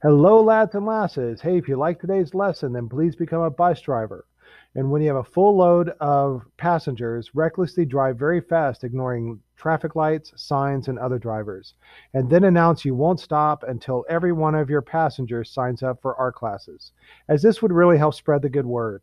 Hello, lads and lasses. Hey, if you like today's lesson, then please become a bus driver. And when you have a full load of passengers, recklessly drive very fast, ignoring traffic lights, signs, and other drivers. And then announce you won't stop until every one of your passengers signs up for our classes, as this would really help spread the good word.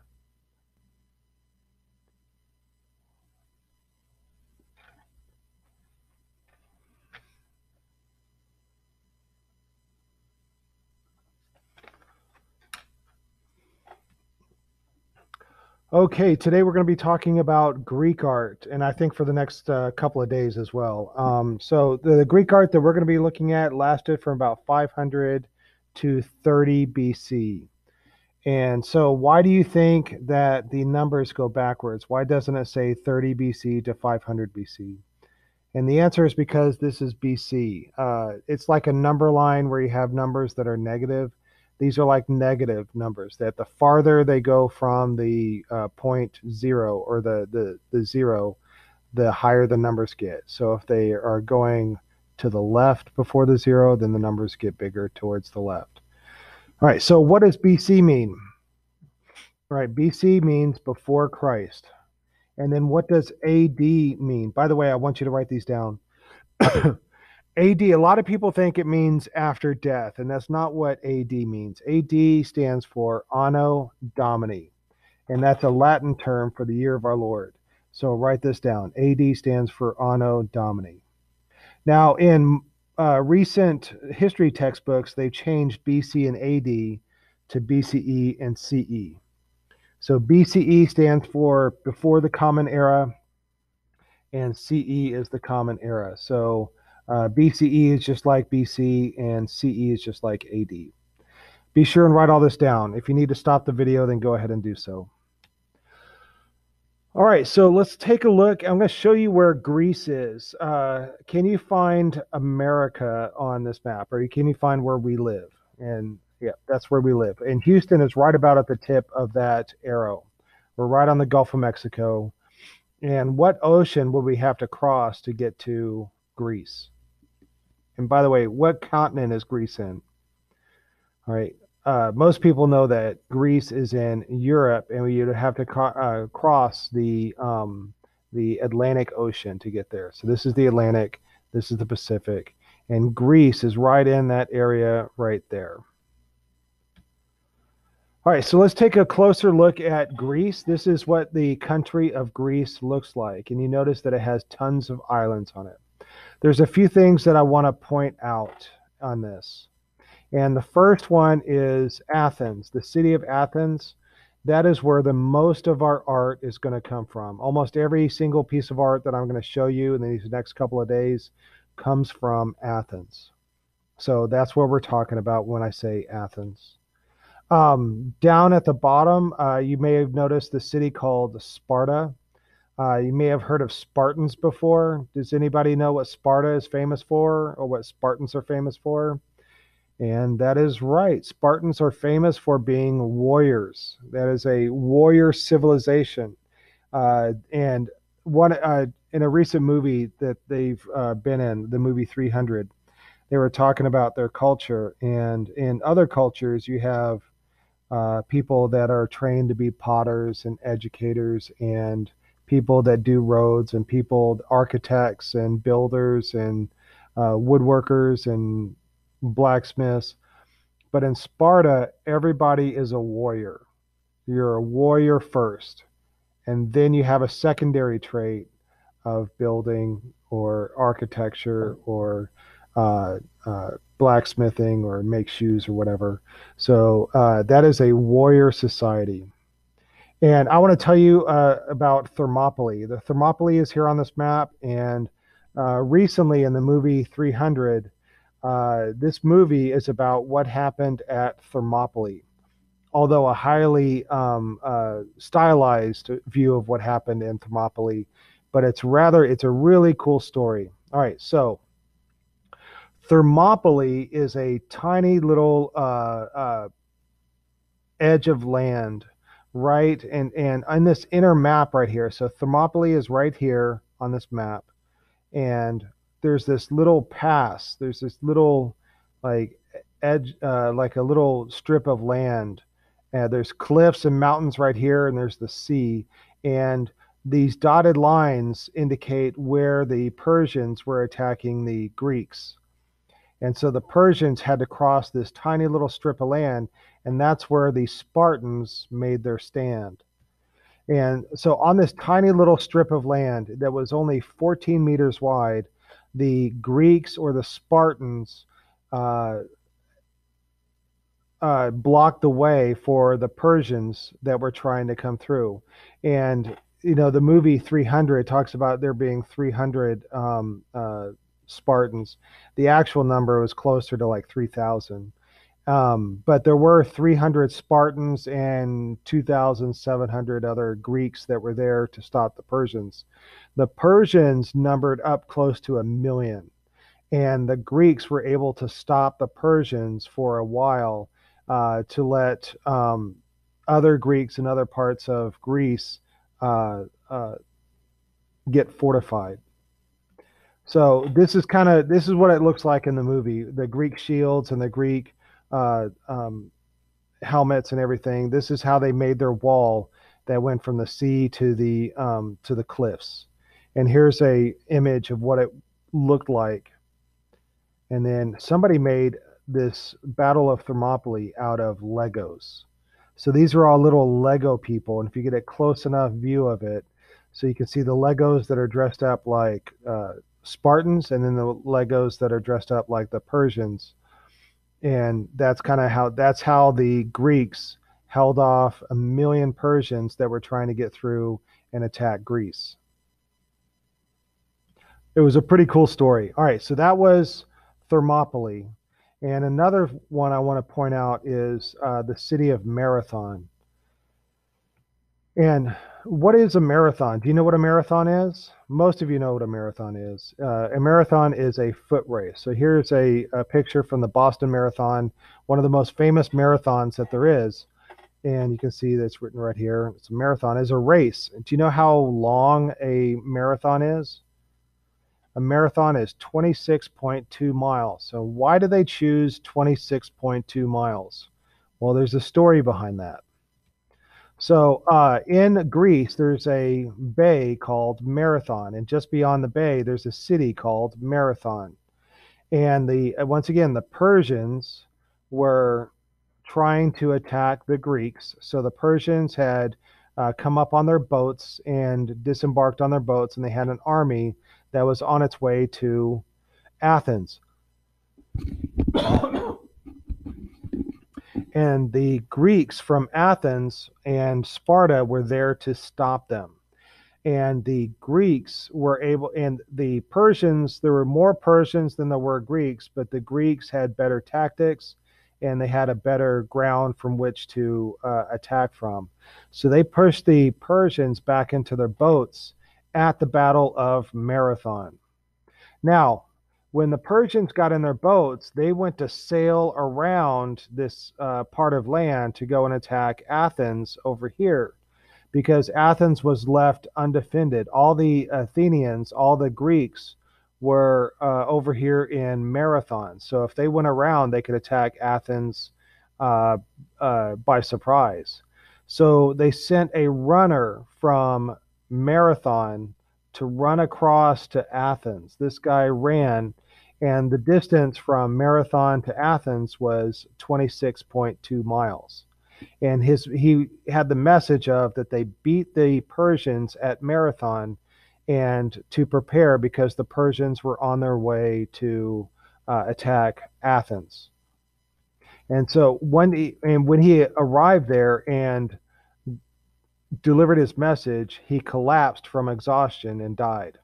Okay, today we're going to be talking about Greek art, and I think for the next uh, couple of days as well. Um, so, the, the, Greek art that we're going to be looking at lasted from about 500 to 30 BC. And so, why do you think that the numbers go backwards? Why doesn't it say 30 BC to 500 BC? And the answer is because this is BC. Uh, it's like a number line where you have numbers that are negative these are like negative numbers that the farther they go from the uh, point zero or the, the, the zero, the higher the numbers get. So if they are going to the left before the zero, then the numbers get bigger towards the left. All right, so what does BC mean? All right, BC means before Christ. And then what does AD mean? By the way, I want you to write these down. AD, a lot of people think it means after death, and that's not what AD means. AD stands for Anno Domini, and that's a Latin term for the year of our Lord. So write this down. AD stands for Anno Domini. Now, in uh, recent history textbooks, they've changed BC and AD to BCE and CE. So BCE stands for before the Common Era, and CE is the Common Era. So uh, BCE is just like BC, and CE is just like AD. Be sure and write all this down. If you need to stop the video, then go ahead and do so. All right, so let's take a look. I'm going to show you where Greece is. Uh, can you find America on this map, or can you find where we live? And yeah, that's where we live. And Houston is right about at the tip of that arrow. We're right on the Gulf of Mexico. And what ocean would we have to cross to get to Greece? And by the way, what continent is Greece in? All right. Uh, most people know that Greece is in Europe, and we would have to co- uh, cross the um, the Atlantic Ocean to get there. So this is the Atlantic, this is the Pacific, and Greece is right in that area right there. All right, so let's take a closer look at Greece. This is what the country of Greece looks like, and you notice that it has tons of islands on it there's a few things that I want to point out on this. And the first one is Athens, the city of Athens. That is where the most of our art is going to come from. Almost every single piece of art that I'm going to show you in these next couple of days comes from Athens. So that's what we're talking about when I say Athens. Um, down at the bottom, uh, you may have noticed the city called Sparta. Uh, you may have heard of Spartans before. Does anybody know what Sparta is famous for or what Spartans are famous for? And that is right. Spartans are famous for being warriors. That is a warrior civilization. Uh, and one uh, in a recent movie that they've uh, been in, the movie 300, they were talking about their culture. And in other cultures, you have uh, people that are trained to be potters and educators and people that do roads and people, architects and builders and uh, woodworkers and blacksmiths. But in Sparta, everybody is a warrior. You're a warrior first. And then you have a secondary trait of building or architecture or uh, uh, blacksmithing or make shoes or whatever. So uh, that is a warrior society. And I want to tell you uh, about Thermopylae. The Thermopylae is here on this map, and uh, recently in the movie 300, uh, this movie is about what happened at Thermopylae. Although a highly um, uh, stylized view of what happened in Thermopylae, but it's rather it's a really cool story. All right, so Thermopylae is a tiny little uh, uh, edge of land, right? And and on this inner map right here. So Thermopylae is right here on this map, and there's this little pass. There's this little like edge, uh, like a little strip of land. Uh, there's cliffs and mountains right here, and there's the sea. And these dotted lines indicate where the Persians were attacking the Greeks. And so the Persians had to cross this tiny little strip of land, and that's where the Spartans made their stand. And so on this tiny little strip of land that was only 14 meters wide, the Greeks or the Spartans uh, uh, blocked the way for the Persians that were trying to come through. And you know, the movie 300 talks about there being 300 um, uh, Spartans. The actual number was closer to like 3,000. Um, but there were 300 Spartans and 2,700 other Greeks that were there to stop the Persians. The Persians numbered up close to a million, and the Greeks were able to stop the Persians for a while uh, to let um, other Greeks in other parts of Greece uh, uh, get fortified. So this is kind of this is what it looks like in the movie: the Greek shields and the Greek uh, um, helmets and everything. This is how they made their wall that went from the sea to the um, to the cliffs. And here's a image of what it looked like. And then somebody made this Battle of Thermopylae out of Legos. So these are all little Lego people, and if you get a close enough view of it, so you can see the Legos that are dressed up like uh, Spartans, and then the Legos that are dressed up like the Persians, and that's kind of how that's how the Greeks held off a million Persians that were trying to get through and attack Greece. It was a pretty cool story. All right, so that was Thermopylae. And another one I want to point out is uh, the city of Marathon. And what is a marathon? Do you know what a marathon is? Most of you know what a marathon is. Uh, a marathon is a foot race. So here's a, a, picture from the Boston Marathon, one of the most famous marathons that there is. And you can see that's written right here. It's a marathon is a race. Do you know how long a marathon is? a marathon is 26.2 miles. So why do they choose 26.2 miles? Well, there's a story behind that. So uh, in Greece, there's a bay called Marathon, and just beyond the bay, there's a city called Marathon. And the once again, the Persians were trying to attack the Greeks. So the Persians had uh, come up on their boats and disembarked on their boats, and they had an army that was on its way to Athens. And the Greeks from Athens and Sparta were there to stop them. And the Greeks were able, and the Persians, there were more Persians than there were Greeks, but the Greeks had better tactics and they had a better ground from which to uh, attack from. So they pushed the Persians back into their boats at the Battle of Marathon. Now, when the Persians got in their boats, they went to sail around this uh, part of land to go and attack Athens over here because Athens was left undefended. All the Athenians, all the Greeks were uh, over here in Marathon. So if they went around, they could attack Athens uh, uh by surprise. So they sent a runner from marathon to run across to Athens. This guy ran, and the distance from Marathon to Athens was 26.2 miles. And his he had the message of that they beat the Persians at Marathon, and to prepare because the Persians were on their way to uh, attack Athens. And so when he, and when he arrived there and delivered his message, he collapsed from exhaustion and died.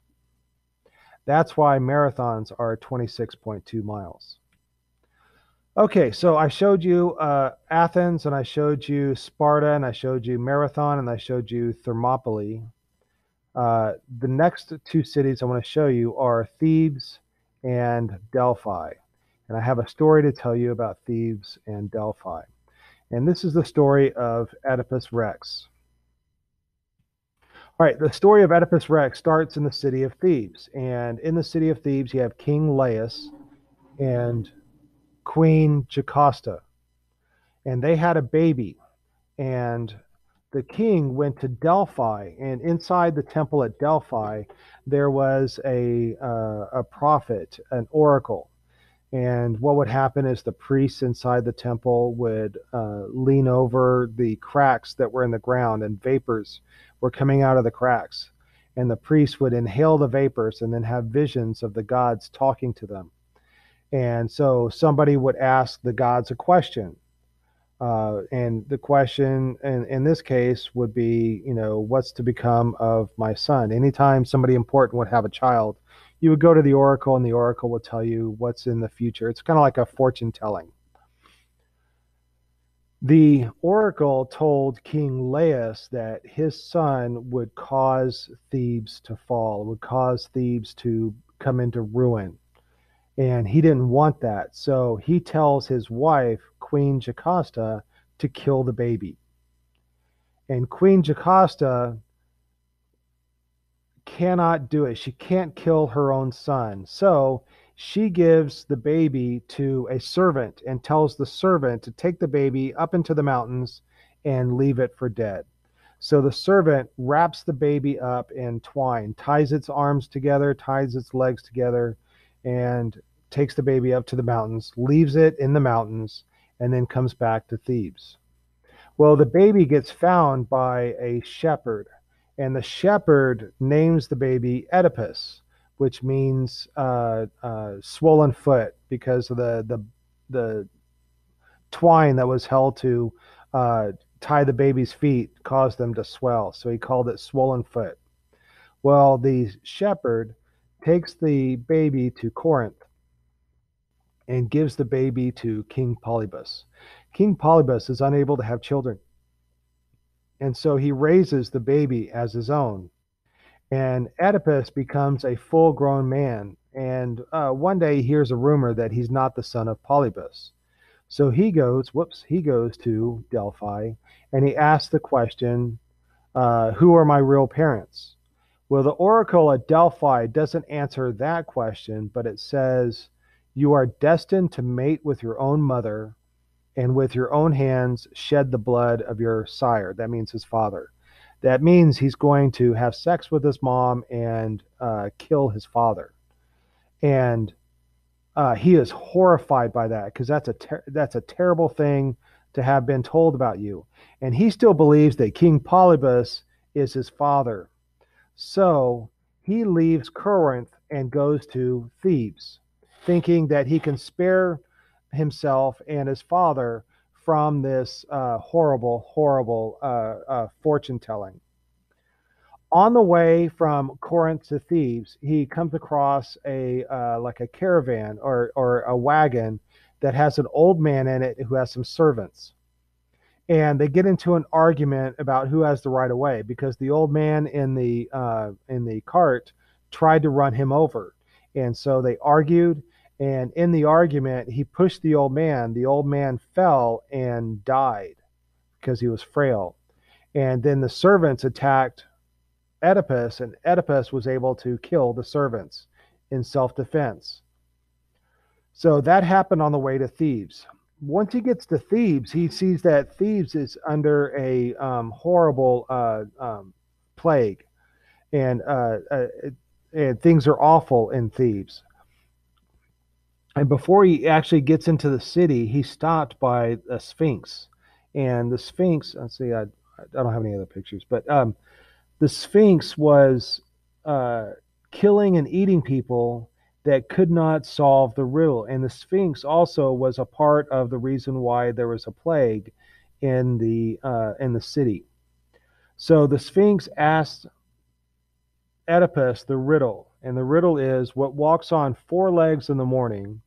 That's why marathons are 26.2 miles. Okay, so I showed you uh, Athens, and I showed you Sparta, and I showed you Marathon, and I showed you Thermopylae. Uh, the next two cities I want to show you are Thebes and Delphi. And I have a story to tell you about Thebes and Delphi. And this is the story of Oedipus Rex. All right, the story of Oedipus Rex starts in the city of Thebes. And in the city of Thebes, you have King Laius and Queen Jocasta. And they had a baby. And the king went to Delphi, and inside the temple at Delphi, there was a, uh, a prophet, an oracle. And what would happen is the priests inside the temple would uh, lean over the cracks that were in the ground, and vapors were coming out of the cracks. And the priests would inhale the vapors and then have visions of the gods talking to them. And so somebody would ask the gods a question uh, and the question in, in this case would be, you know, what's to become of my son? Anytime somebody important would have a child, you would go to the oracle and the oracle would tell you what's in the future. It's kind of like a fortune telling. The oracle told King Laius that his son would cause Thebes to fall, would cause Thebes to come into ruin. And he didn't want that. So he tells his wife, Queen Jocasta to kill the baby. And Queen Jocasta cannot do it. She can't kill her own son. So she gives the baby to a servant and tells the servant to take the baby up into the mountains and leave it for dead. So the servant wraps the baby up in twine, ties its arms together, ties its legs together, and takes the baby up to the mountains, leaves it in the mountains, and then comes back to Thebes. Well, the baby gets found by a shepherd, and the shepherd names the baby Oedipus, which means uh, uh, swollen foot because of the the the twine that was held to uh, tie the baby's feet caused them to swell. So he called it swollen foot. Well, the shepherd takes the baby to Corinth and gives the baby to King Polybus. King Polybus is unable to have children. And so he raises the baby as his own. And Oedipus becomes a full grown man. And uh, one day he hears a rumor that he's not the son of Polybus. So he goes, whoops, he goes to Delphi and he asks the question, uh, Who are my real parents? Well, the oracle at Delphi doesn't answer that question, but it says, you are destined to mate with your own mother and with your own hands shed the blood of your sire. That means his father. That means he's going to have sex with his mom and uh, kill his father. And uh, he is horrified by that because that's a ter- that's a terrible thing to have been told about you. And he still believes that King Polybus is his father. So he leaves Corinth and goes to Thebes thinking that he can spare himself and his father from this uh, horrible, horrible uh, uh, fortune telling. On the way from Corinth to Thebes, he comes across a uh, like a caravan or or a wagon that has an old man in it who has some servants, and they get into an argument about who has the right of way because the old man in the uh, in the cart tried to run him over, and so they argued and in the argument, he pushed the old man. The old man fell and died because he was frail. And then the servants attacked Oedipus, and Oedipus was able to kill the servants in self defense. So that happened on the way to Thebes. Once he gets to Thebes, he sees that Thebes is under a um, horrible uh, um, plague, and uh, uh, and things are awful in Thebes. And before he actually gets into the city, he's stopped by a Sphinx. And the Sphinx, let's see, I, I don't have any other pictures, but um, the Sphinx was uh, killing and eating people that could not solve the riddle. And the Sphinx also was a part of the reason why there was a plague in the uh, in the city. So the Sphinx asked Oedipus the riddle, and the riddle is what walks on four legs in the morning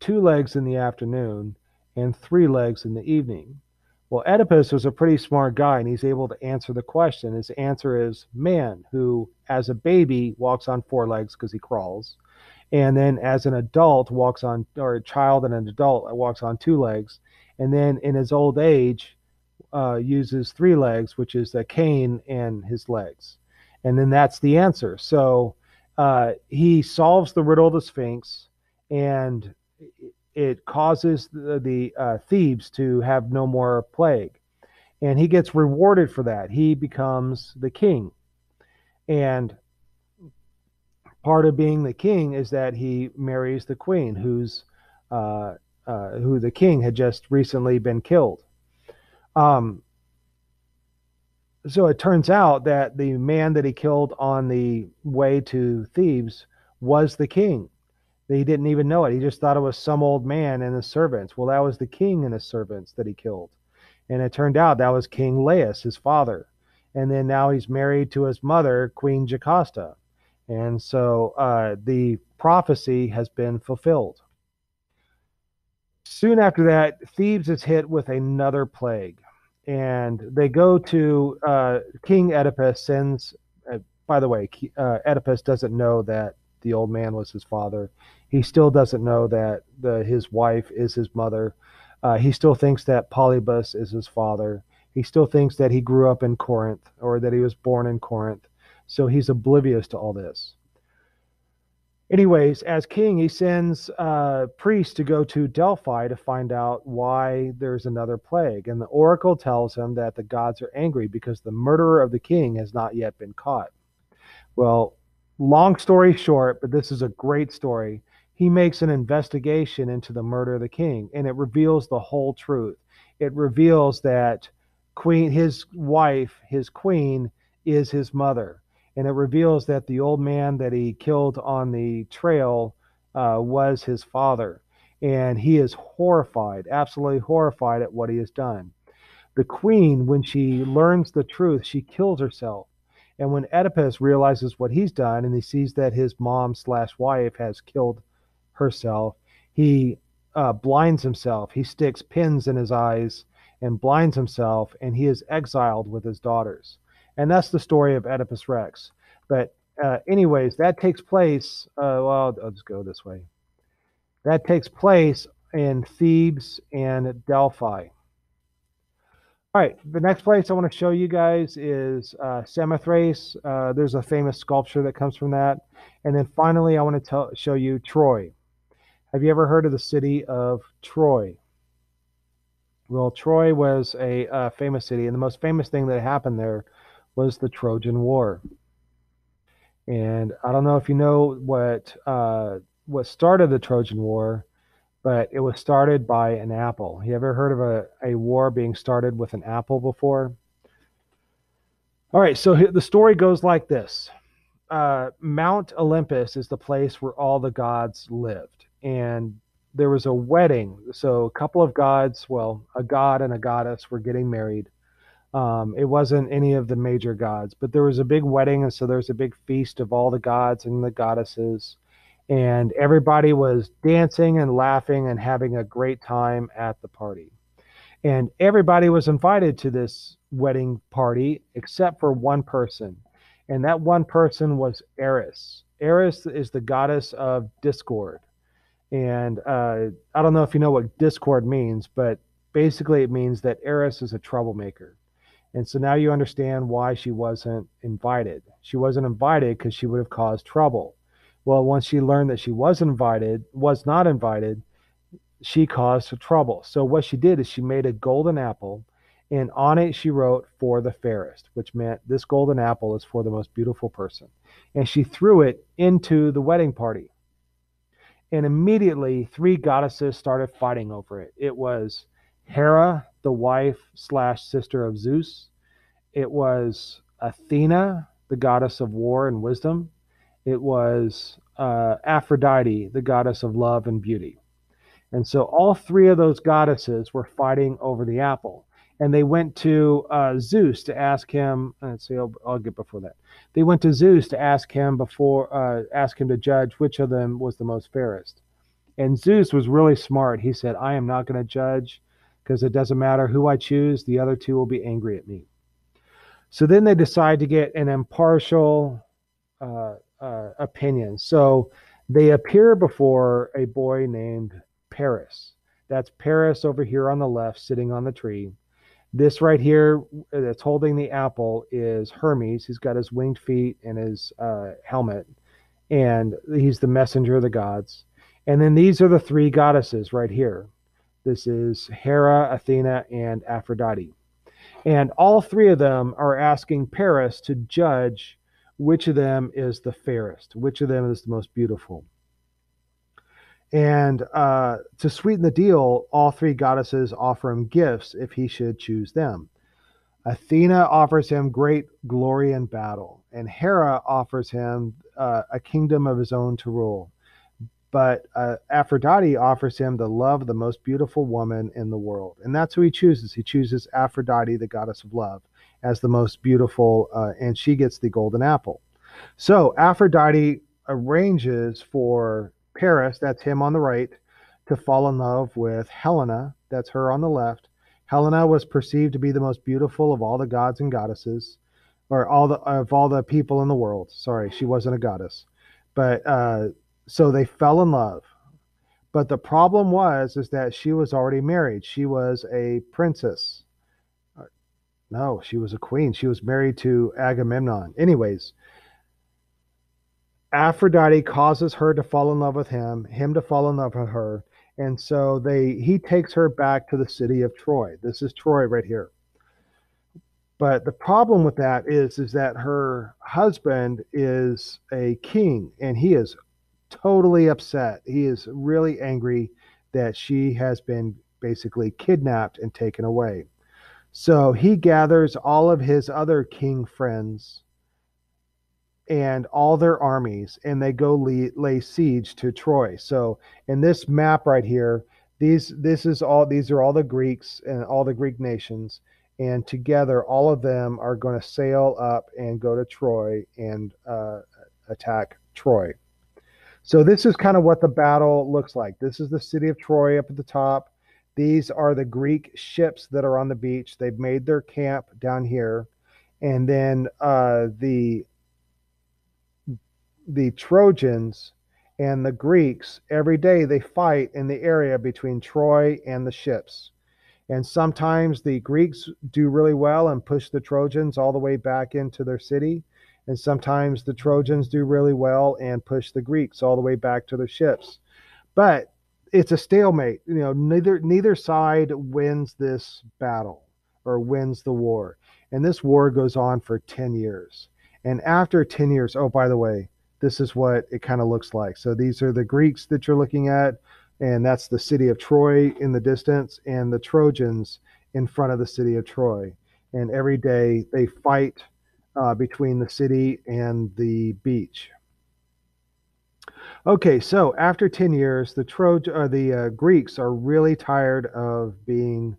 two legs in the afternoon, and three legs in the evening. Well, Oedipus was a pretty smart guy and he's able to answer the question. His answer is man, who as a baby walks on four legs because he crawls. And then as an adult walks on, or a child and an adult walks on two legs. And then in his old age, uh, uses three legs, which is a cane and his legs. And then that's the answer. So uh, he solves the riddle of the Sphinx and it causes the, the uh, Thebes to have no more plague. And he gets rewarded for that. He becomes the king. And part of being the king is that he marries the queen, who's uh, uh, who the king had just recently been killed. Um, so it turns out that the man that he killed on the way to Thebes was the king. He didn't even know it. He just thought it was some old man and his servants. Well, that was the king and his servants that he killed. And it turned out that was King Laius, his father. And then now he's married to his mother, Queen Jocasta. And so uh, the prophecy has been fulfilled. Soon after that, Thebes is hit with another plague. And they go to uh, King Oedipus, sends, uh, by the way, uh, Oedipus doesn't know that the old man was his father. He still doesn't know that the, his wife is his mother. Uh, he still thinks that Polybus is his father. He still thinks that he grew up in Corinth or that he was born in Corinth. So he's oblivious to all this. Anyways, as king, he sends uh, priests to go to Delphi to find out why there's another plague. And the oracle tells him that the gods are angry because the murderer of the king has not yet been caught. Well, long story short, but this is a great story. He makes an investigation into the murder of the king, and it reveals the whole truth. It reveals that queen, his wife, his queen, is his mother and it reveals that the old man that he killed on the trail uh, was his father. And he is horrified, absolutely horrified at what he has done. The queen, when she learns the truth, she kills herself. And when Oedipus realizes what he's done and he sees that his mom slash wife has killed herself, he uh, blinds himself. He sticks pins in his eyes and blinds himself, and he is exiled with his daughters. And that's the story of Oedipus Rex. But, uh, anyways, that takes place. Uh, well, I'll just go this way. That takes place in Thebes and Delphi. All right, the next place I want to show you guys is uh, Samothrace. Uh, there's a famous sculpture that comes from that. And then finally, I want to tell, show you Troy. Have you ever heard of the city of Troy? Well, Troy was a uh, famous city, and the most famous thing that happened there was the Trojan War. And I don't know if you know what uh, what started the Trojan War, but it was started by an apple. You ever heard of a, a war being started with an apple before? All right, so the story goes like this uh, Mount Olympus is the place where all the gods lived. And there was a wedding. So a couple of gods, well, a god and a goddess were getting married. Um, it wasn't any of the major gods, but there was a big wedding, and so there was a big feast of all the gods and the goddesses, and everybody was dancing and laughing and having a great time at the party. And everybody was invited to this wedding party except for one person, and that one person was Eris. Eris is the goddess of discord. And uh, I don't know if you know what discord means, but basically it means that Eris is a troublemaker. And so now you understand why she wasn't invited. She wasn't invited because she would have caused trouble. Well, once she learned that she was invited, was not invited, she caused trouble. So what she did is she made a golden apple, and on it she wrote "for the fairest," which meant this golden apple is for the most beautiful person. And she threw it into the wedding party. And immediately, three goddesses started fighting over it. It was Hera, the wife slash sister of Zeus. It was Athena, the goddess of war and wisdom. It was uh, Aphrodite, the goddess of love and beauty. And so all three of those goddesses were fighting over the apple. And they went to uh, Zeus to ask him. Let's see, I'll, I'll, get before that. They went to Zeus to ask him before, uh, ask him to judge which of them was the most fairest. And Zeus was really smart. He said, "I am not going to judge because it doesn't matter who I choose, the other two will be angry at me. So then they decide to get an impartial uh, uh, opinion. So they appear before a boy named Paris. That's Paris over here on the left, sitting on the tree. This right here that's holding the apple is Hermes. He's got his winged feet and his uh, helmet, and he's the messenger of the gods. And then these are the three goddesses right here. This is Hera, Athena, and Aphrodite. And all three of them are asking Paris to judge which of them is the fairest, which of them is the most beautiful. And uh, to sweeten the deal, all three goddesses offer him gifts if he should choose them. Athena offers him great glory in battle, and Hera offers him uh, a kingdom of his own to rule. But uh, Aphrodite offers him the love of the most beautiful woman in the world. And that's who he chooses. He chooses Aphrodite, the goddess of love, as the most beautiful, uh, and she gets the golden apple. So Aphrodite arranges for Paris, that's him on the right, to fall in love with Helena, that's her on the left. Helena was perceived to be the most beautiful of all the gods and goddesses, or all the of all the people in the world. Sorry, she wasn't a goddess, but uh, so they fell in love. But the problem was is that she was already married. She was a princess. Uh, no, she was a queen. She was married to Agamemnon. Anyways, Aphrodite causes her to fall in love with him, him to fall in love with her, and so they he takes her back to the city of Troy. This is Troy right here. But the problem with that is is that her husband is a king and he is totally upset. He is really angry that she has been basically kidnapped and taken away. So he gathers all of his other king friends and all their armies and they go lay, lay siege to Troy. So in this map right here, these this is all these are all the Greeks and all the Greek nations and together all of them are going to sail up and go to Troy and uh, attack Troy. So this is kind of what the battle looks like. This is the city of Troy up at the top. These are the Greek ships that are on the beach. They've made their camp down here. And then uh, the the Trojans and the Greeks, every day they fight in the area between Troy and the ships. And sometimes the Greeks do really well and push the Trojans all the way back into their city. And sometimes the Trojans do really well and push the Greeks all the way back to their ships. But it's a stalemate. You know, neither neither side wins this battle or wins the war. And this war goes on for 10 years. And after 10 years, oh by the way, this is what it kind of looks like. So these are the Greeks that you're looking at, and that's the city of Troy in the distance, and the Trojans in front of the city of Troy. And every day they fight uh, between the city and the beach. Okay, so after 10 years, the Troj- uh, the uh, Greeks are really tired of being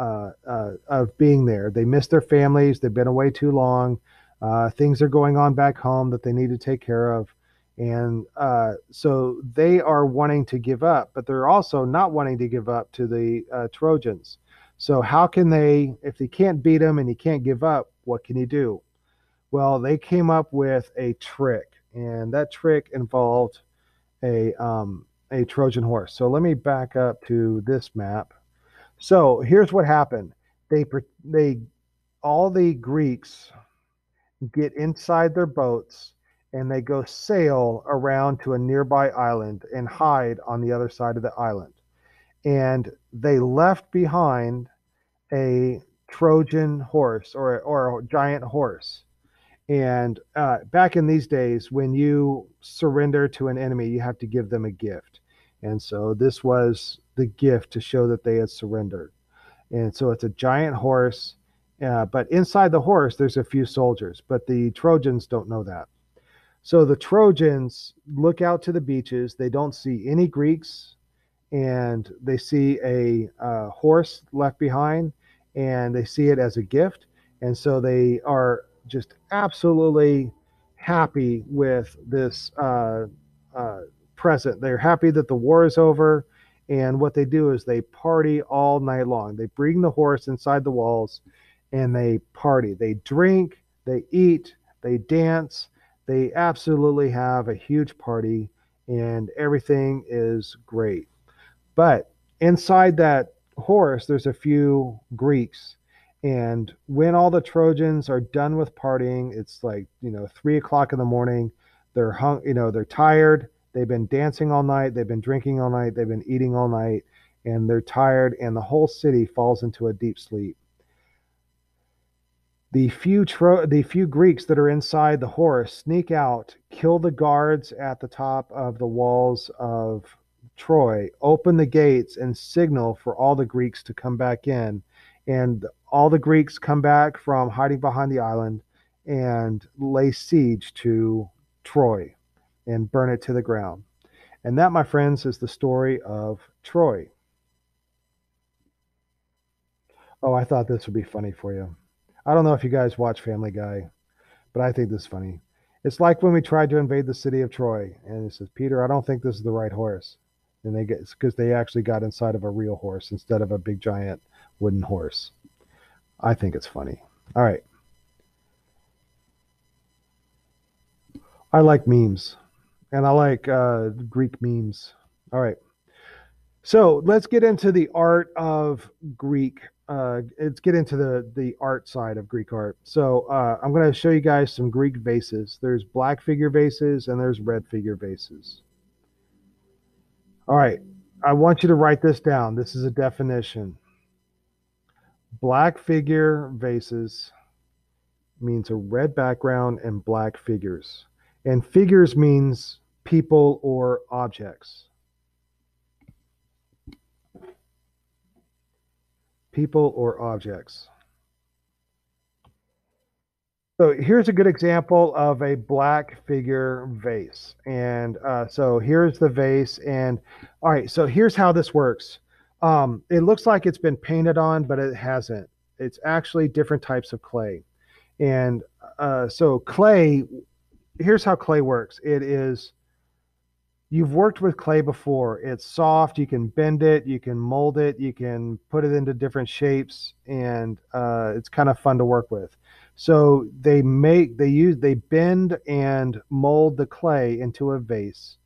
uh, uh, of being there. They miss their families. They've been away too long. Uh, things are going on back home that they need to take care of. And uh, so they are wanting to give up, but they're also not wanting to give up to the uh, Trojans. So, how can they, if they can't beat them and you can't give up, what can you do? Well, they came up with a trick, and that trick involved a, um, a Trojan horse. So, let me back up to this map. So, here's what happened they, they, all the Greeks, get inside their boats and they go sail around to a nearby island and hide on the other side of the island. And they left behind a Trojan horse or, or a giant horse. And uh, back in these days, when you surrender to an enemy, you have to give them a gift. And so this was the gift to show that they had surrendered. And so it's a giant horse uh, but inside the horse, there's a few soldiers, but the Trojans don't know that. So the Trojans look out to the beaches. They don't see any Greeks, and they see a uh, horse left behind, and they see it as a gift. And so they are just absolutely happy with this uh, uh, present. They're happy that the war is over, And what they do is they party all night long. They bring the horse inside the walls and they party. They drink, they eat, they dance. They absolutely have a huge party and everything is great. But inside that horse, there's a few Greeks. And when all the Trojans are done with partying, it's like, you know, three o'clock in the morning. They're hung, you know, they're tired. They've been dancing all night. They've been drinking all night. They've been eating all night. And they're tired. And the whole city falls into a deep sleep. The few Tro- the few Greeks that are inside the horse sneak out, kill the guards at the top of the walls of Troy, open the gates, and signal for all the Greeks to come back in. And all the Greeks come back from hiding behind the island and lay siege to Troy and burn it to the ground. And that, my friends, is the story of Troy. Oh, I thought this would be funny for you. I don't know if you guys watch Family Guy, but I think this is funny. It's like when we tried to invade the city of Troy, and he says, Peter, I don't think this is the right horse and they get because they actually got inside of a real horse instead of a big giant wooden horse. I think it's funny. All right. I like memes, and I like uh, Greek memes. All right. So let's get into the art of Greek. Uh, let's get into the the art side of Greek art. So uh, I'm going to show you guys some Greek vases. There's black figure vases and there's red figure vases. All right. I want you to write this down. This is a definition. Black figure vases means a red background and black figures. And figures means people or objects. People or objects. So here's a good example of a black figure vase. And uh, so here's the vase. And all right, so here's how this works. Um, it looks like it's been painted on, but it hasn't. It's actually different types of clay. And uh, so clay, here's how clay works. It is, you've worked with clay before. It's soft. You can bend it. You can mold it. You can put it into different shapes. And uh, it's kind of fun to work with. So they make they use they bend and mold the clay into a vase.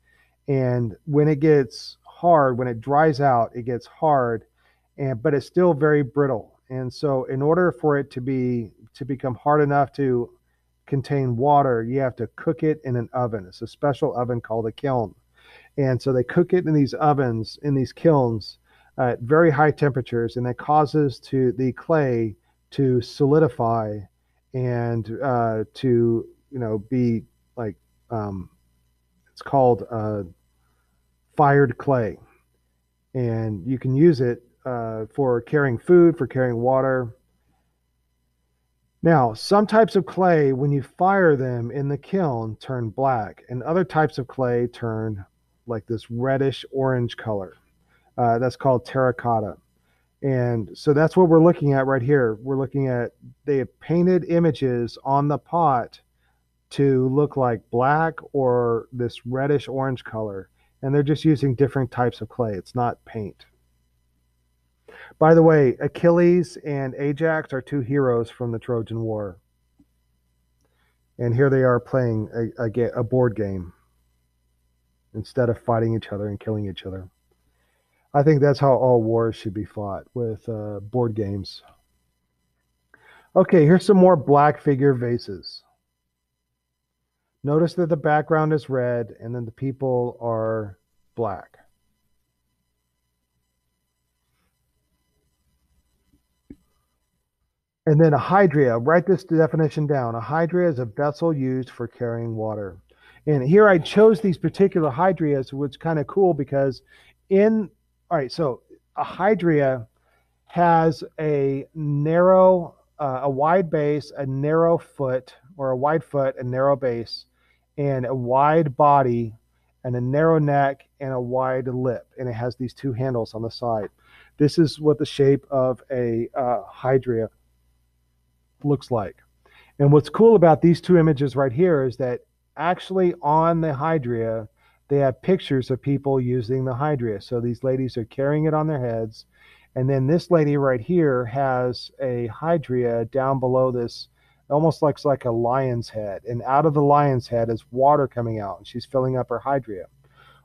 And when it gets hard, when it dries out, it gets hard and but it's still very brittle. And so in order for it to be to become hard enough to contain water, you have to cook it in an oven. It's a special oven called a kiln. And so they cook it in these ovens, in these kilns at very high temperatures, and that causes to the clay to solidify and uh, to you know be like um, it's called uh, fired clay, and you can use it uh, for carrying food, for carrying water. Now, some types of clay, when you fire them in the kiln, turn black, and other types of clay turn like this reddish orange color. Uh, that's called terracotta. And so that's what we're looking at right here. We're looking at they have painted images on the pot to look like black or this reddish orange color. And they're just using different types of clay. It's not paint. By the way, Achilles and Ajax are two heroes from the Trojan War. And here they are playing a, a, a board game instead of fighting each other and killing each other. I think that's how all wars should be fought with uh, board games. Okay, here's some more black figure vases. Notice that the background is red and then the people are black. And then a hydria, write this definition down. A hydria is a vessel used for carrying water. And here I chose these particular hydrias, which is kind of cool because in all right, so a hydria has a narrow, uh, a wide base, a narrow foot, or a wide foot, a narrow base, and a wide body, and a narrow neck, and a wide lip. And it has these two handles on the side. This is what the shape of a uh, hydria looks like. And what's cool about these two images right here is that actually on the hydria, they have pictures of people using the hydria. So these ladies are carrying it on their heads. And then this lady right here has a hydria down below this, almost looks like a lion's head. And out of the lion's head is water coming out, and she's filling up her hydria.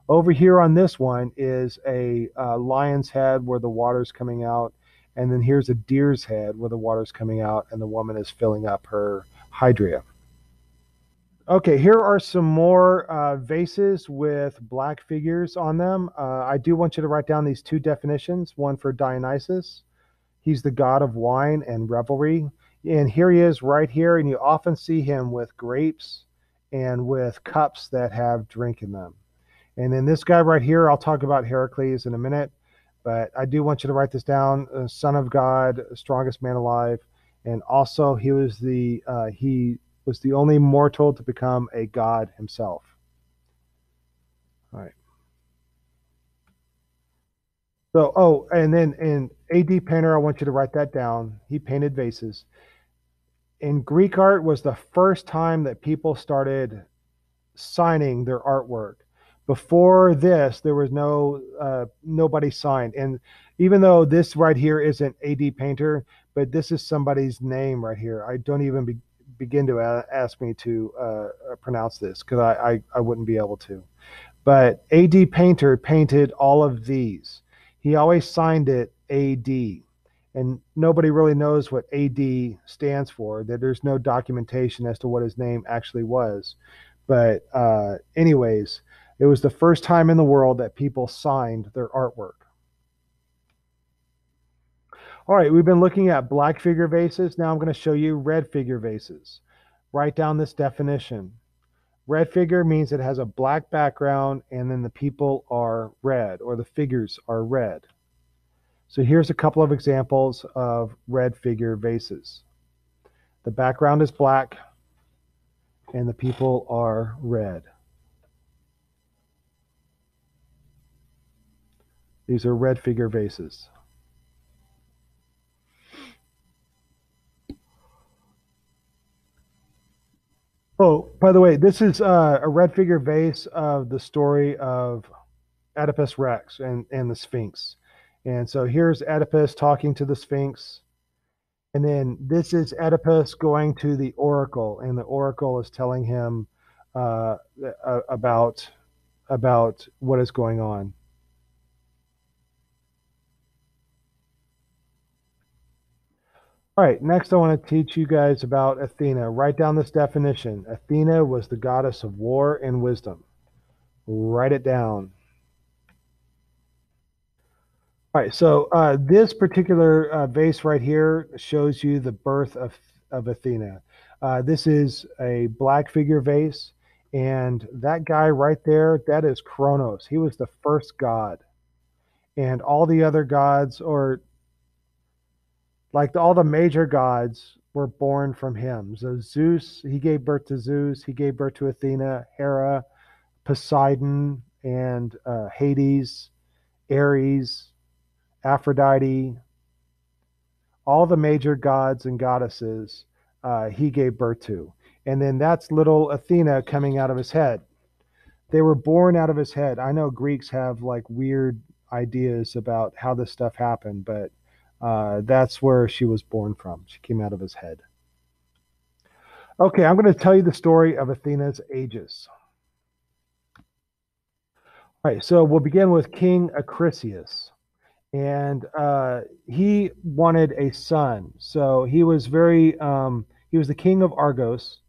Over here on this one is a uh, lion's head where the water's coming out. And then here's a deer's head where the water's coming out, and the woman is filling up her hydria. Okay, here are some more uh, vases with black figures on them. Uh, I do want you to write down these two definitions one for Dionysus. He's the god of wine and revelry. And here he is right here, and you often see him with grapes and with cups that have drink in them. And then this guy right here, I'll talk about Heracles in a minute, but I do want you to write this down uh, Son of God, strongest man alive. And also, he was the, uh, he was the only mortal to become a god himself. All right. So, oh, and then in AD Painter, I want you to write that down. He painted vases. In Greek art was the first time that people started signing their artwork. Before this, there was no uh, nobody signed, and even though this right here isn't AD Painter, but this is somebody's name right here. I don't even be, begin to ask me to uh, uh pronounce this because I, I, I wouldn't be able to. But AD Painter painted all of these. He always signed it AD, and nobody really knows what AD stands for. That there's no documentation as to what his name actually was. But uh, anyways, it was the first time in the world that people signed their artwork. All right, we've been looking at black figure vases. Now I'm going to show you red figure vases. Write down this definition. Red figure means it has a black background and then the people are red or the figures are red. So here's a couple of examples of red figure vases. The background is black and the people are red. These are red figure vases. Oh, by the way, this is uh, a red figure vase of the story of Oedipus Rex and, and the Sphinx. And so here's Oedipus talking to the Sphinx. And then this is Oedipus going to the oracle, and the oracle is telling him uh, about about what is going on. All right, next I want to teach you guys about Athena. Write down this definition. Athena was the goddess of war and wisdom. Write it down. All right, so uh, this particular uh, vase right here shows you the birth of, of Athena. Uh, this is a black figure vase, and that guy right there, that is Kronos. He was the first god. And all the other gods, or like the, all the major gods were born from him. So Zeus, he gave birth to Zeus, he gave birth to Athena, Hera, Poseidon, and uh, Hades, Ares, Aphrodite, all the major gods and goddesses uh, he gave birth to. And then that's little Athena coming out of his head. They were born out of his head. I know Greeks have like weird ideas about how this stuff happened, but uh, that's where she was born from. She came out of his head. Okay, I'm going to tell you the story of Athena's aegis. All right, so we'll begin with King Acrisius. And uh, he wanted a son. So he was very, um, he was the king of Argos.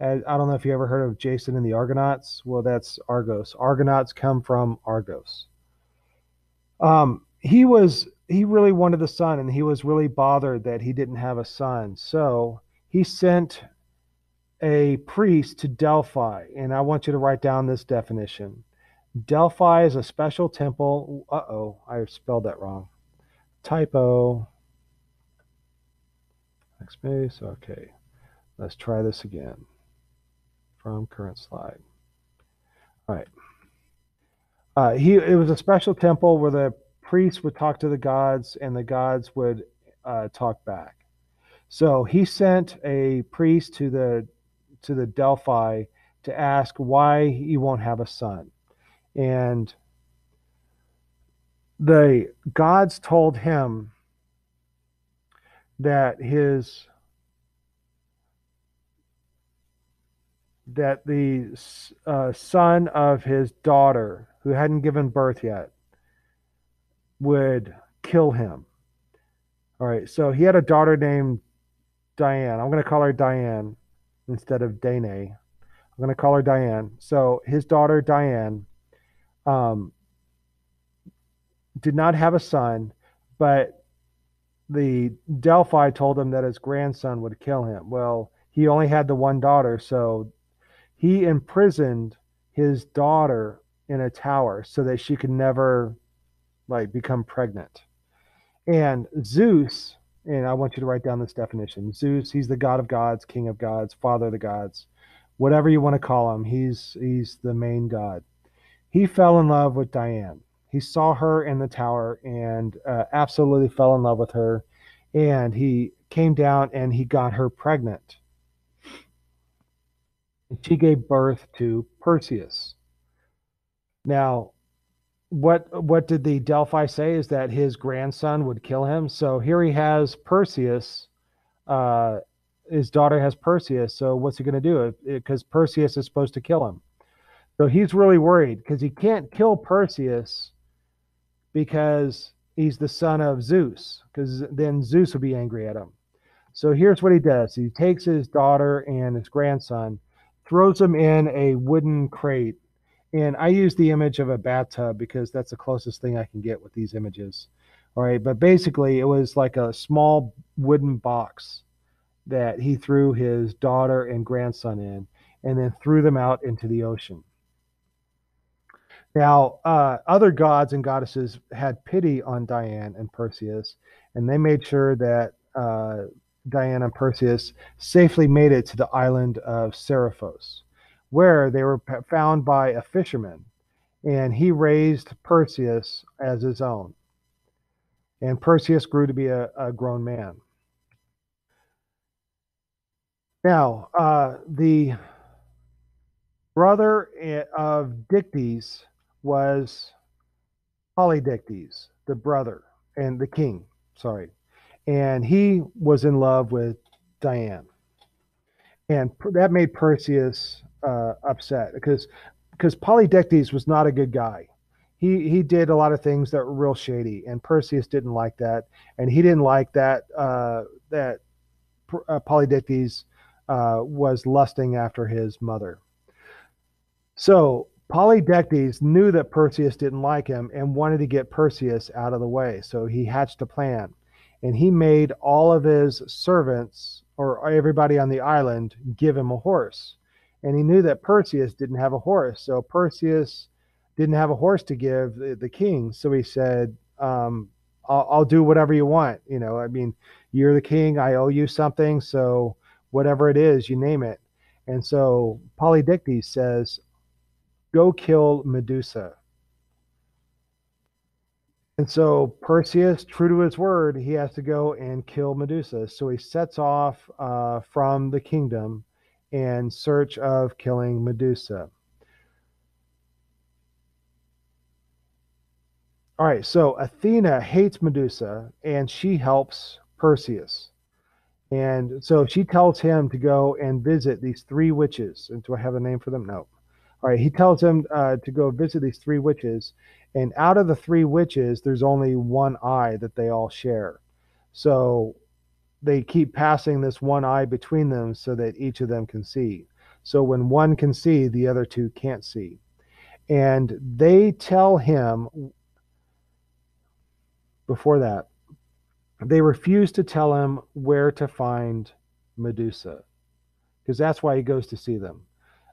I don't know if you ever heard of Jason and the Argonauts. Well, that's Argos. Argonauts come from Argos. Um, he was he really wanted a son and he was really bothered that he didn't have a son. So he sent a priest to Delphi. And I want you to write down this definition Delphi is a special temple. Uh oh, I spelled that wrong. Typo. Next space. Okay. Let's try this again from current slide. All right. Uh, he it was a special temple where the priests would talk to the gods and the gods would uh, talk back. So he sent a priest to the to the Delphi to ask why he won't have a son. And the gods told him that his that the uh, son of his daughter who hadn't given birth yet would kill him. All right so he had a daughter named diane. I'm going to call her diane instead of dane i'm going to call her diane. So his daughter diane um, did not have a son but the Delphi told him that his grandson would kill him. Well, he only had the one daughter, so he imprisoned his daughter in a tower so that she could never like become pregnant. And Zeus, and I want you to write down this definition. Zeus, he's the god of gods, king of gods, father of the gods, whatever you want to call him. He's he's the main god. He fell in love with Diane he saw her in the tower and uh, absolutely fell in love with her. And he came down and he got her pregnant. And she gave birth to Perseus. Now, what what did the Delphi say is that his grandson would kill him? So here he has Perseus. Uh, his daughter has Perseus. So what's he going to do? Because Perseus is supposed to kill him. So he's really worried because he can't kill Perseus because he's the son of Zeus, because then Zeus will be angry at him. So here's what he does he takes his daughter and his grandson, throws them in a wooden crate. And I use the image of a bathtub because that's the closest thing I can get with these images. All right. But basically, it was like a small wooden box that he threw his daughter and grandson in and then threw them out into the ocean. Now, uh, other gods and goddesses had pity on Diane and Perseus, and they made sure that uh, Diana and Perseus safely made it to the island of Seriphos, where they were found by a fisherman, and he raised Perseus as his own. And Perseus grew to be a, a grown man. Now, uh, the brother eh, of Dictys was Polydectes, the brother and the king, sorry. And he was in love with Diane. And that made Perseus uh, upset because because Polydectes was not a good guy. He he did a lot of things that were real shady, and Perseus didn't like that, and he didn't like that uh, that uh, Polydectes uh, was lusting after his mother. So Polydectes knew that Perseus didn't like him and wanted to get Perseus out of the way. So he hatched a plan. And he made all of his servants or everybody on the island give him a horse. And he knew that Perseus didn't have a horse. So Perseus didn't have a horse to give the, the king. So he said, um, I'll, I'll do whatever you want. You know, I mean, you're the king. I owe you something. So whatever it is, you name it. And so Polydectes says, go kill Medusa. And so Perseus, true to his word, he has to go and kill Medusa. So he sets off uh, from the kingdom in search of killing Medusa. All right, so Athena hates Medusa and she helps Perseus. And so she tells him to go and visit these three witches. And do I have a name for them? No. All right, he tells him uh, to go visit these three witches, and out of the three witches, there's only one eye that they all share. So they keep passing this one eye between them so that each of them can see. So when one can see, the other two can't see. And they tell him before that, they refuse to tell him where to find Medusa because that's why he goes to see them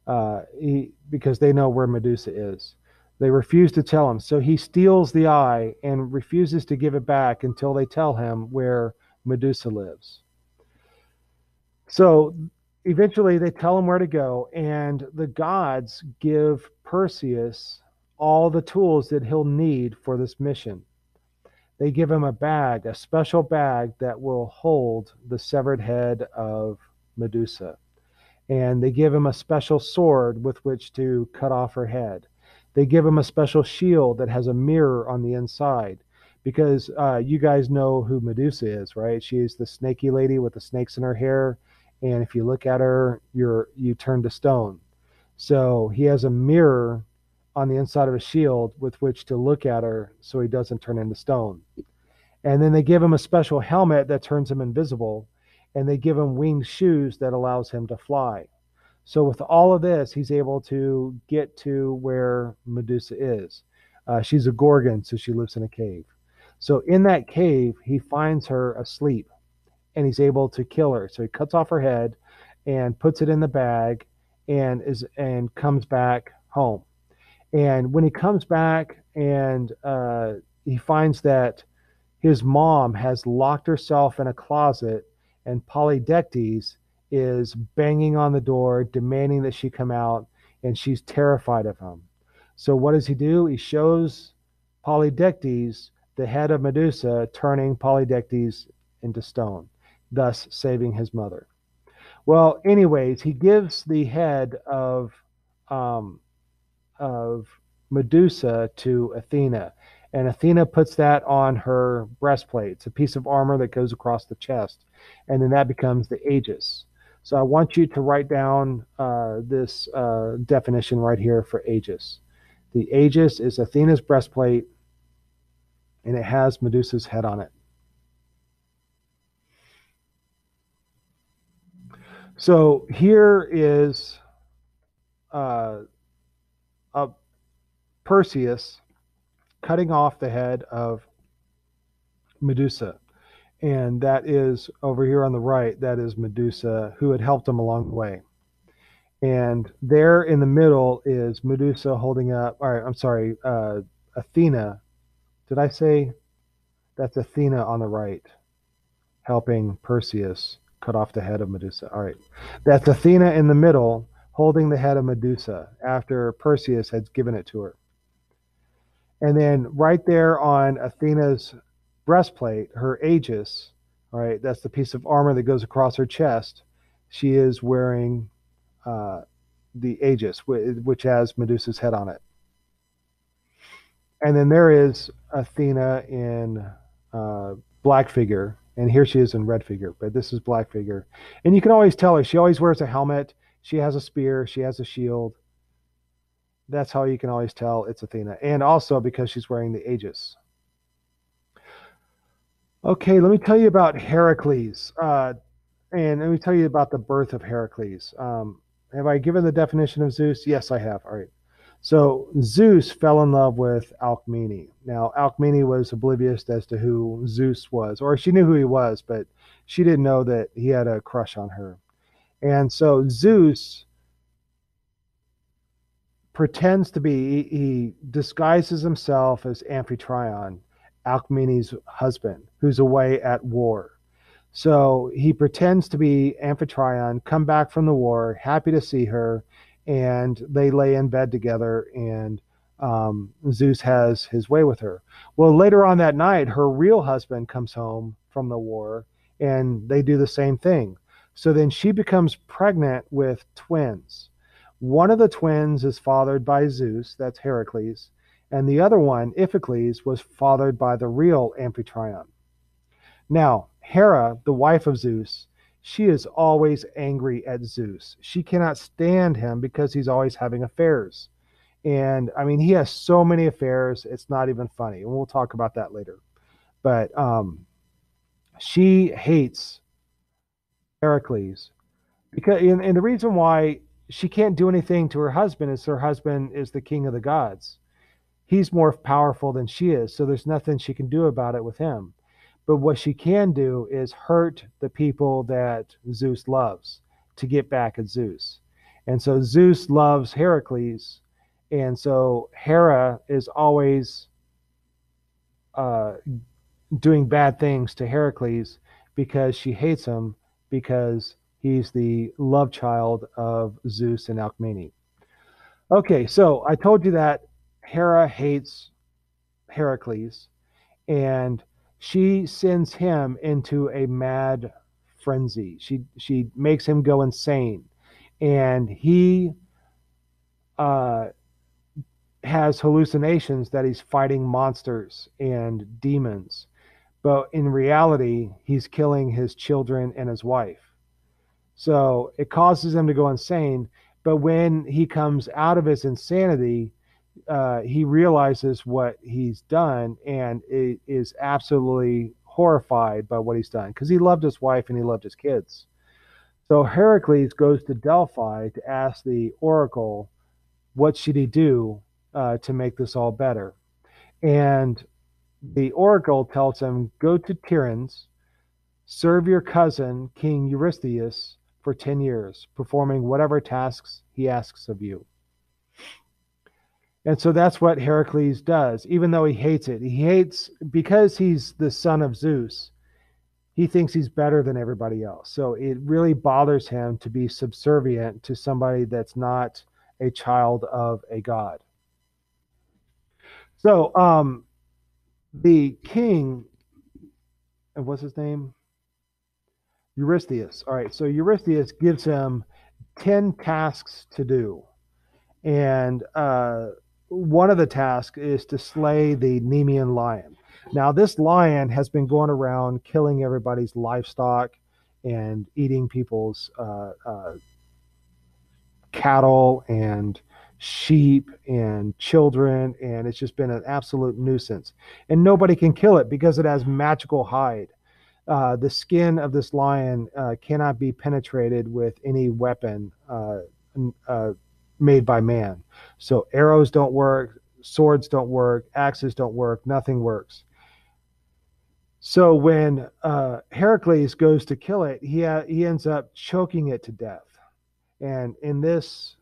uh, he, because they know where Medusa is. They refuse to tell him. So he steals the eye and refuses to give it back until they tell him where Medusa lives. So eventually they tell him where to go, and the gods give Perseus all the tools that he'll need for this mission. They give him a bag, a special bag that will hold the severed head of Medusa and they give him a special sword with which to cut off her head. They give him a special shield that has a mirror on the inside because uh, you guys know who Medusa is, right? She's the snaky lady with the snakes in her hair, and if you look at her, you're you turn to stone. So he has a mirror on the inside of a shield with which to look at her, so he doesn't turn into stone. And then they give him a special helmet that turns him invisible, and they give him winged shoes that allows him to fly. So with all of this, he's able to get to where Medusa is. Uh, she's a gorgon, so she lives in a cave. So in that cave, he finds her asleep and he's able to kill her. So he cuts off her head and puts it in the bag and is and comes back home. And when he comes back and uh, he finds that his mom has locked herself in a closet and Polydectes is banging on the door, demanding that she come out, and she's terrified of him. So what does he do? He shows Polydectes the head of Medusa turning Polydectes into stone, thus saving his mother. Well, anyways, he gives the head of um, of Medusa to Athena, and Athena puts that on her breastplate. It's a piece of armor that goes across the chest, and then that becomes the Aegis. So I want you to write down uh, this uh, definition right here for Aegis. The Aegis is Athena's breastplate and it has Medusa's head on it. So here is uh, a Perseus cutting off the head of Medusa. And that is over here on the right, that is Medusa, who had helped him along the way. And there in the middle is Medusa holding up, all right, I'm sorry, uh, Athena did I say that's Athena on the right, helping Perseus cut off the head of Medusa? All right. That's Athena in the middle, holding the head of Medusa after Perseus had given it to her. And then right there on Athena's breastplate, her aegis, all right, that's the piece of armor that goes across her chest. She is wearing uh, the aegis, which has Medusa's head on it and then there is Athena in uh, black figure, and here she is in red figure, but this is black figure, and you can always tell her. She always wears a helmet. She has a spear. She has a shield. That's how you can always tell it's Athena, and also because she's wearing the Aegis. Okay, let me tell you about Heracles, uh, and let me tell you about the birth of Heracles. Um, have I given the definition of Zeus? Yes, I have. All right. So Zeus fell in love with Alcmene. Now, Alcmene was oblivious as to who Zeus was, or she knew who he was, but she didn't know that he had a crush on her. And so Zeus pretends to be, he disguises himself as Amphitryon, Alcmene's husband, who's away at war. So he pretends to be Amphitryon, come back from the war, happy to see her, and they lay in bed together and um, Zeus has his way with her. Well, later on that night, her real husband comes home from the war and they do the same thing. So then she becomes pregnant with twins. One of the twins is fathered by Zeus, that's Heracles, and the other one, Iphicles, was fathered by the real Amphitryon. Now, Hera, the wife of Zeus, she is always angry at Zeus. She cannot stand him because he's always having affairs. And I mean, he has so many affairs, it's not even funny. And we'll talk about that later. But um, she hates Heracles because, and, and the reason why she can't do anything to her husband is her husband is the king of the gods. He's more powerful than she is, so there's nothing she can do about it with him. But what she can do is hurt the people that Zeus loves to get back at Zeus. And so Zeus loves Heracles. And so Hera is always uh, doing bad things to Heracles because she hates him because he's the love child of Zeus and Alcmene. Okay, so I told you that Hera hates Heracles and she sends him into a mad frenzy. She she makes him go insane, and he uh, has hallucinations that he's fighting monsters and demons, but in reality, he's killing his children and his wife. So it causes him to go insane. But when he comes out of his insanity, uh, he realizes what he's done and is absolutely horrified by what he's done because he loved his wife and he loved his kids. So Heracles goes to Delphi to ask the oracle, what should he do uh, to make this all better? And the oracle tells him, go to Tiryns, serve your cousin, King Eurystheus, for 10 years, performing whatever tasks he asks of you. And so that's what Heracles does, even though he hates it. He hates because he's the son of Zeus. He thinks he's better than everybody else. So it really bothers him to be subservient to somebody that's not a child of a god. So um, the king, and what's his name? Eurystheus. All right. So Eurystheus gives him 10 tasks to do. And uh, one of the tasks is to slay the Nemean lion. Now, this lion has been going around killing everybody's livestock and eating people's uh, uh, cattle and sheep and children, and it's just been an absolute nuisance. And nobody can kill it because it has magical hide. Uh, the skin of this lion uh, cannot be penetrated with any weapon uh, uh made by man. So arrows don't work, swords don't work, axes don't work, nothing works. So when uh, Heracles goes to kill it, he ha- he ends up choking it to death. And in this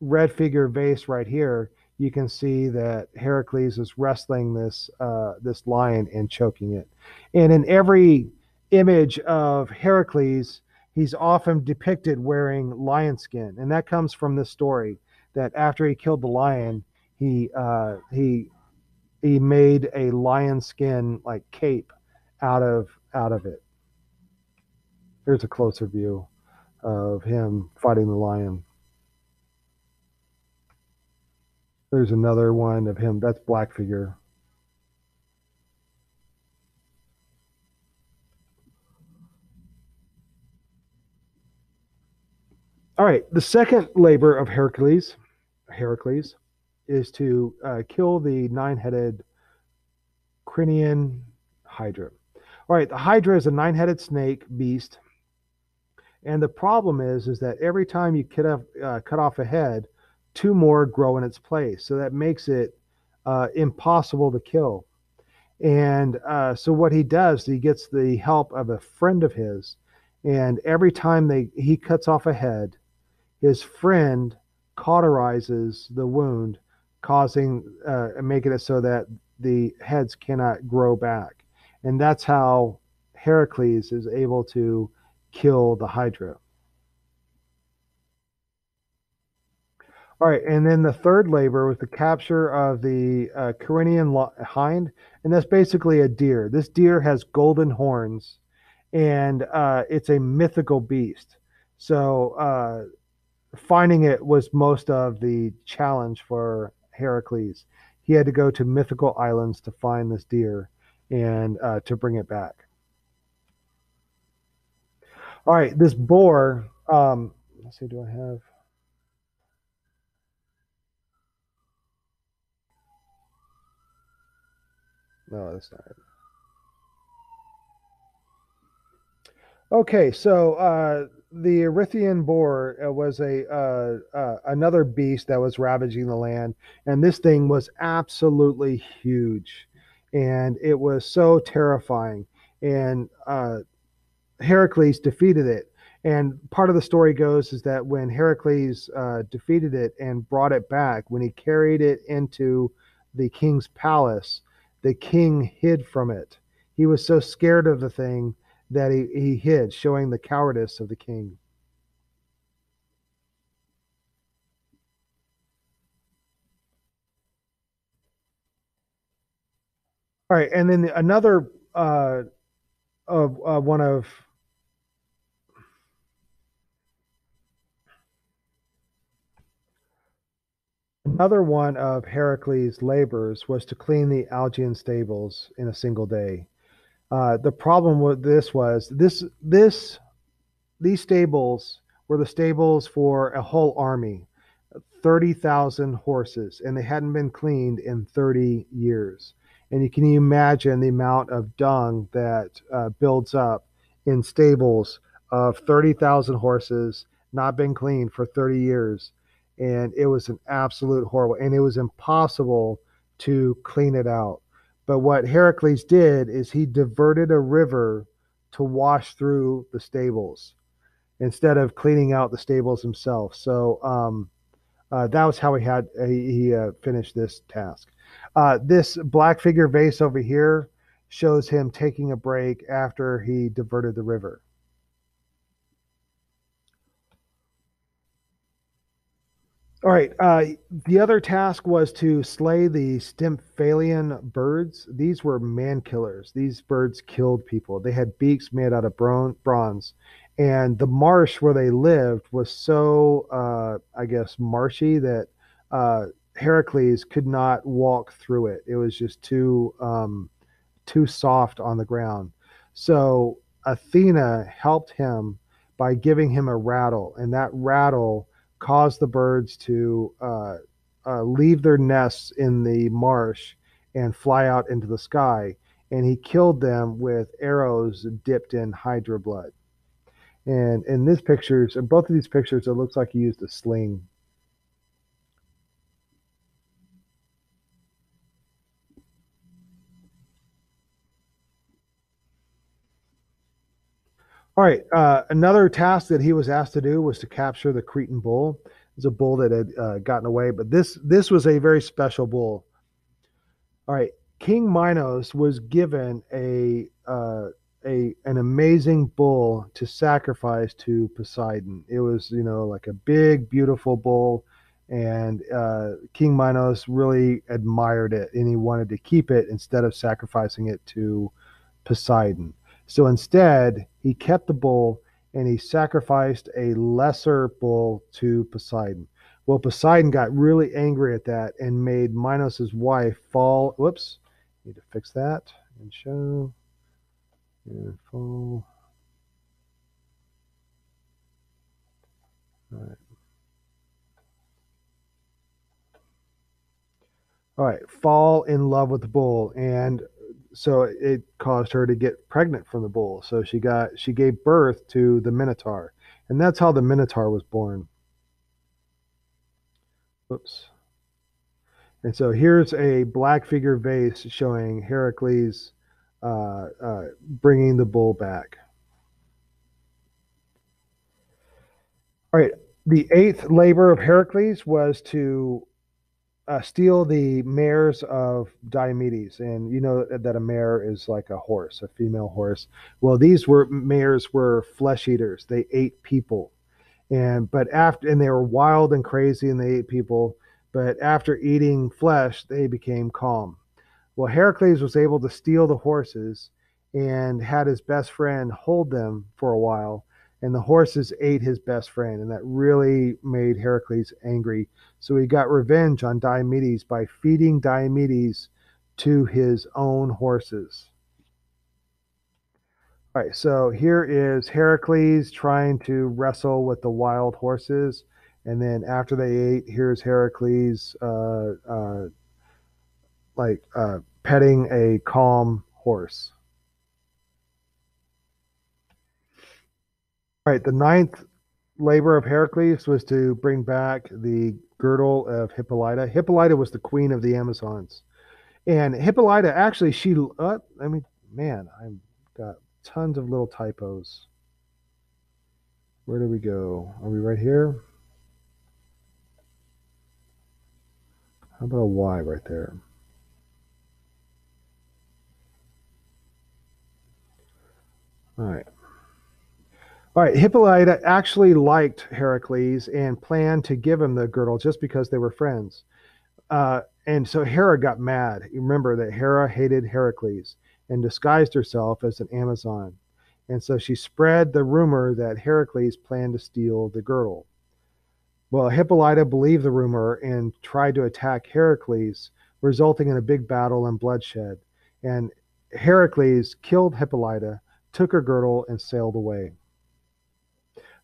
red figure vase right here, you can see that Heracles is wrestling this uh, this lion and choking it. And in every image of Heracles, he's often depicted wearing lion skin, and that comes from this story that after he killed the lion, he uh, he he made a lion skin like cape out of out of it. Here's a closer view of him fighting the lion. There's another one of him. That's black figure. All right, the second labor of Hercules, Heracles, is to uh, kill the nine-headed Crinian Hydra. All right, the Hydra is a nine-headed snake beast, and the problem is, is that every time you cut off, uh, cut off a head, two more grow in its place. So that makes it uh, impossible to kill. And uh, so what he does, he gets the help of a friend of his, and every time they he cuts off a head, his friend cauterizes the wound, causing uh, making it so that the heads cannot grow back, and that's how Heracles is able to kill the Hydra. All right, and then the third labor was the capture of the uh, hind, and that's basically a deer. This deer has golden horns, and uh, it's a mythical beast. So uh, finding it was most of the challenge for Heracles. He had to go to mythical islands to find this deer and uh, to bring it back. All right, this boar. Um, let's see, do I have? No, that's not it. Okay, so uh, the Erymanthian boar uh, was a uh, uh, another beast that was ravaging the land, and this thing was absolutely huge, and it was so terrifying. And uh, Heracles defeated it. And part of the story goes is that when Heracles uh, defeated it and brought it back, when he carried it into the king's palace, the king hid from it. He was so scared of the thing that he, he hid, showing the cowardice of the king. All right, and then another uh, of uh, one of Another one of Heracles' labors was to clean the Augean stables in a single day. Uh, the problem with this was this this these stables were the stables for a whole army, thirty thousand horses, and they hadn't been cleaned in thirty years. And you can imagine the amount of dung that uh, builds up in stables of thirty thousand horses not been cleaned for thirty years and it was an absolute horrible and it was impossible to clean it out but what heracles did is he diverted a river to wash through the stables instead of cleaning out the stables himself. So um, uh, that was how he had he, he uh, finished this task. Uh, this black figure vase over here shows him taking a break after he diverted the river All right. Uh, the other task was to slay the Stymphalian birds. These were man killers. These birds killed people. They had beaks made out of bronze, and the marsh where they lived was so, uh, I guess, marshy that uh, Heracles could not walk through it. It was just too um, too soft on the ground. So Athena helped him by giving him a rattle, and that rattle cause the birds to uh, uh, leave their nests in the marsh and fly out into the sky. And he killed them with arrows dipped in Hydra blood. And in this pictures, in both of these pictures, it looks like he used a sling All right. Uh, another task that he was asked to do was to capture the Cretan bull. It's a bull that had uh, gotten away, but this this was a very special bull. All right. King Minos was given a uh, a an amazing bull to sacrifice to Poseidon. It was you know like a big beautiful bull, and uh, King Minos really admired it, and he wanted to keep it instead of sacrificing it to Poseidon. So instead, he kept the bull and he sacrificed a lesser bull to Poseidon. Well, Poseidon got really angry at that and made Minos' wife fall. Whoops, need to fix that and show and fall. All right. All right, fall in love with the bull. And so it caused her to get pregnant from the bull. So she got she gave birth to the Minotaur, and that's how the Minotaur was born. Oops. And so here's a black figure vase showing Heracles uh, uh, bringing the bull back. All right, the eighth labor of Heracles was to uh, steal the mares of Diomedes, and you know that a mare is like a horse, a female horse. Well, these were mares were flesh eaters; they ate people, and but after and they were wild and crazy, and they ate people. But after eating flesh, they became calm. Well, Heracles was able to steal the horses and had his best friend hold them for a while and the horses ate his best friend, and that really made Heracles angry. So he got revenge on Diomedes by feeding Diomedes to his own horses. All right, so here is Heracles trying to wrestle with the wild horses, and then after they ate, here's Heracles uh, uh, like uh, petting a calm horse. Right, the ninth labor of Heracles was to bring back the girdle of Hippolyta. Hippolyta was the queen of the Amazons. And Hippolyta actually, she, uh, I mean, man, I've got tons of little typos. Where do we go? Are we right here? How about a Y right there? All right. All right, Hippolyta actually liked Heracles and planned to give him the girdle just because they were friends. Uh, and so Hera got mad. You remember that Hera hated Heracles and disguised herself as an Amazon. And so she spread the rumor that Heracles planned to steal the girdle. Well, Hippolyta believed the rumor and tried to attack Heracles, resulting in a big battle and bloodshed. And Heracles killed Hippolyta, took her girdle, and sailed away.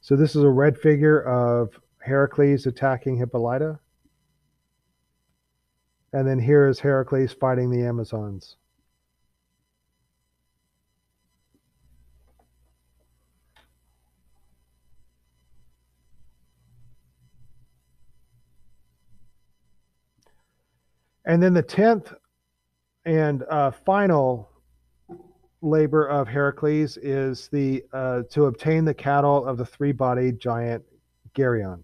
So this is a red figure of Heracles attacking Hippolyta. And then here is Heracles fighting the Amazons. And then the tenth and uh, final labor of Heracles is the uh, to obtain the cattle of the three-bodied giant Geryon.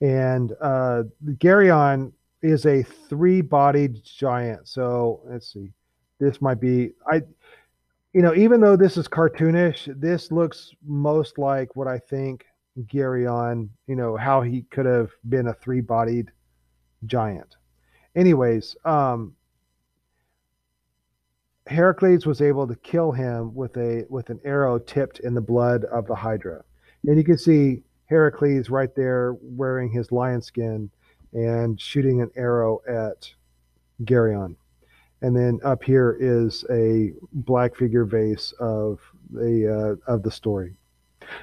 And uh, Geryon is a three-bodied giant. So let's see, this might be I. You know, even though this is cartoonish, this looks most like what I think Geryon. You know how he could have been a three-bodied giant anyways, um, Heracles was able to kill him with a with an arrow tipped in the blood of the Hydra, and you can see Heracles right there wearing his lion skin and shooting an arrow at Geryon. And then up here is a black figure vase of the uh, of the story.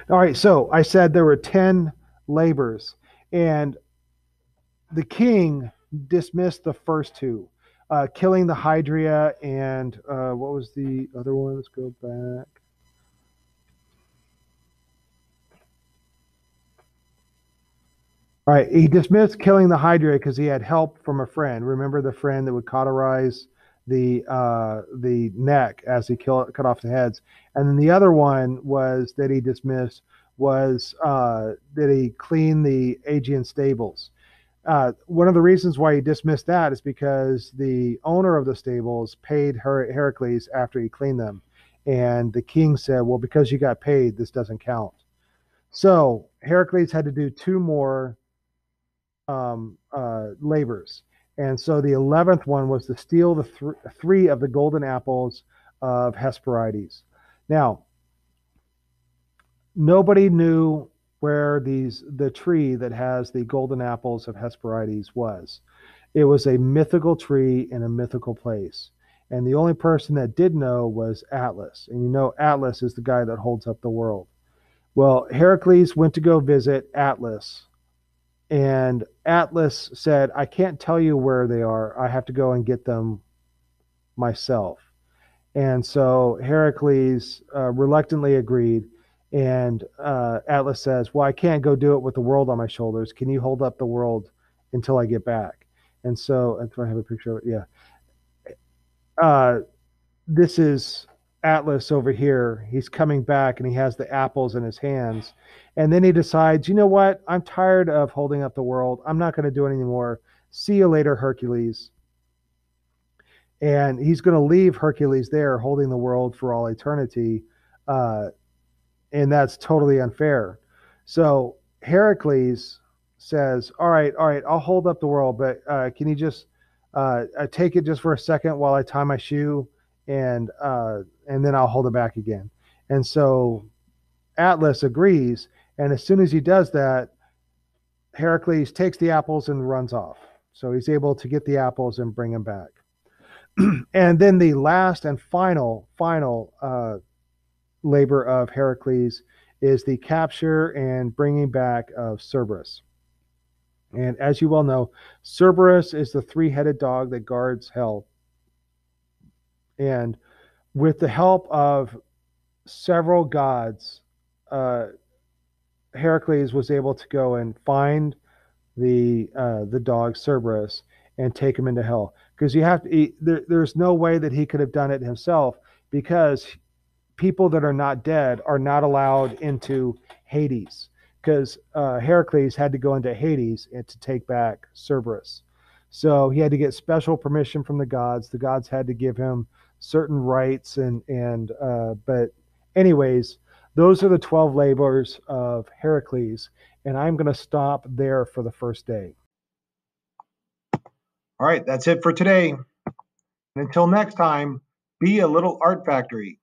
All right, so I said there were ten labors, and the king dismissed the first two, uh, killing the Hydria and uh, what was the other one? Let's go back. All right, he dismissed killing the Hydria because he had help from a friend. Remember the friend that would cauterize the uh, the neck as he kill, cut off the heads, and then the other one was that he dismissed was uh, that he cleaned the Augean stables uh, one of the reasons why he dismissed that is because the owner of the stables paid Her- Heracles after he cleaned them. And the king said, Well, because you got paid, this doesn't count. So Heracles had to do two more um, uh, labors. And so the 11th one was to steal the th- three of the golden apples of Hesperides. Now, nobody knew where these the tree that has the golden apples of Hesperides was. It was a mythical tree in a mythical place. And the only person that did know was Atlas. And you know Atlas is the guy that holds up the world. Well, Heracles went to go visit Atlas. And Atlas said, I can't tell you where they are. I have to go and get them myself. And so Heracles uh, reluctantly agreed. And uh, Atlas says, Well, I can't go do it with the world on my shoulders. Can you hold up the world until I get back? And so, and I have a picture of it? Yeah. Uh, this is Atlas over here. He's coming back and he has the apples in his hands. And then he decides, you know what? I'm tired of holding up the world. I'm not going to do it anymore. See you later, Hercules. And he's going to leave Hercules there holding the world for all eternity. Uh, and that's totally unfair. So Heracles says, "All right, all right, I'll hold up the world, but uh, can you just uh, uh, take it just for a second while I tie my shoe, and uh, and then I'll hold it back again." And so Atlas agrees, and as soon as he does that, Heracles takes the apples and runs off. So he's able to get the apples and bring them back. and then the last and final, final uh, labor of Heracles is the capture and bringing back of Cerberus. And as you well know, Cerberus is the three headed dog that guards hell. And with the help of several gods, uh, Heracles was able to go and find the uh, the dog Cerberus and take him into hell because you have to. Eat, there, there's no way that he could have done it himself because people that are not dead are not allowed into Hades because uh, Heracles had to go into Hades and to take back Cerberus. So he had to get special permission from the gods. The gods had to give him certain rights and and uh, but anyways, those are the twelve labors of Heracles, and I'm going to stop there for the first day. All right, that's it for today. And until next time, be a little art factory.